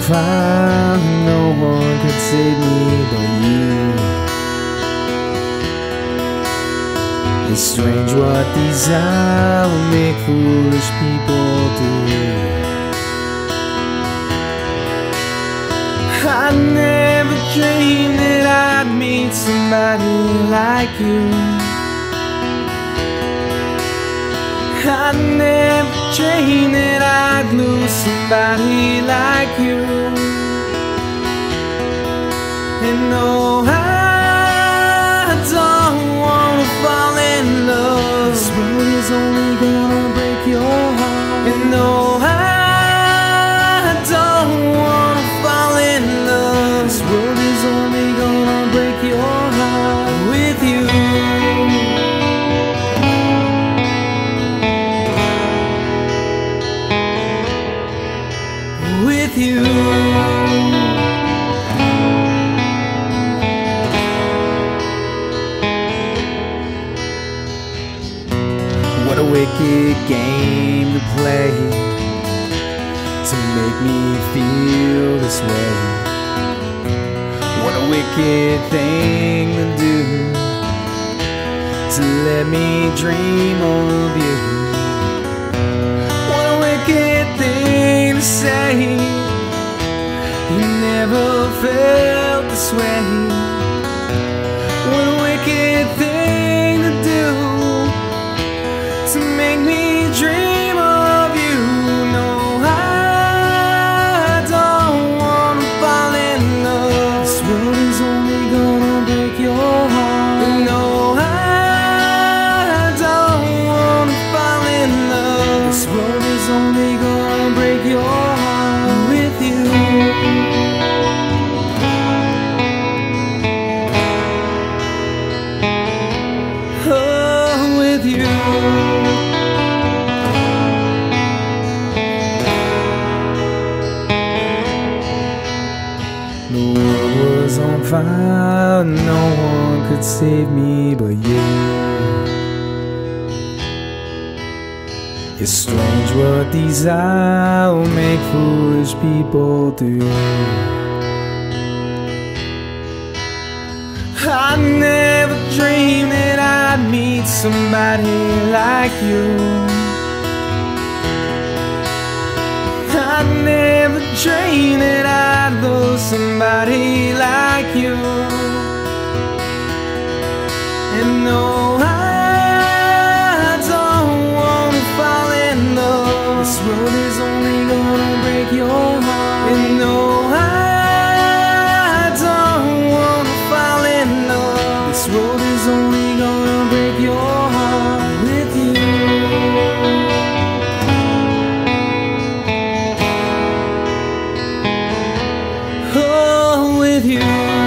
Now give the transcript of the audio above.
fire, no one could save me but you. It's strange what desire will make foolish people do. I never dreamed that I'd meet somebody like you. Never that I'd lose somebody like you. And no, I don't wanna fall in love. This world is only gonna with you. What a wicked game to play to make me feel this way. What a wicked thing to do to let me dream of you. What a wicked thing to say. Never felt this way. You. The world was on fire, no one could save me but you. It's strange what desire will make foolish people do. I never dreamed I'd meet somebody like you. I never dreamed that I'd lose somebody like you. And no, with you.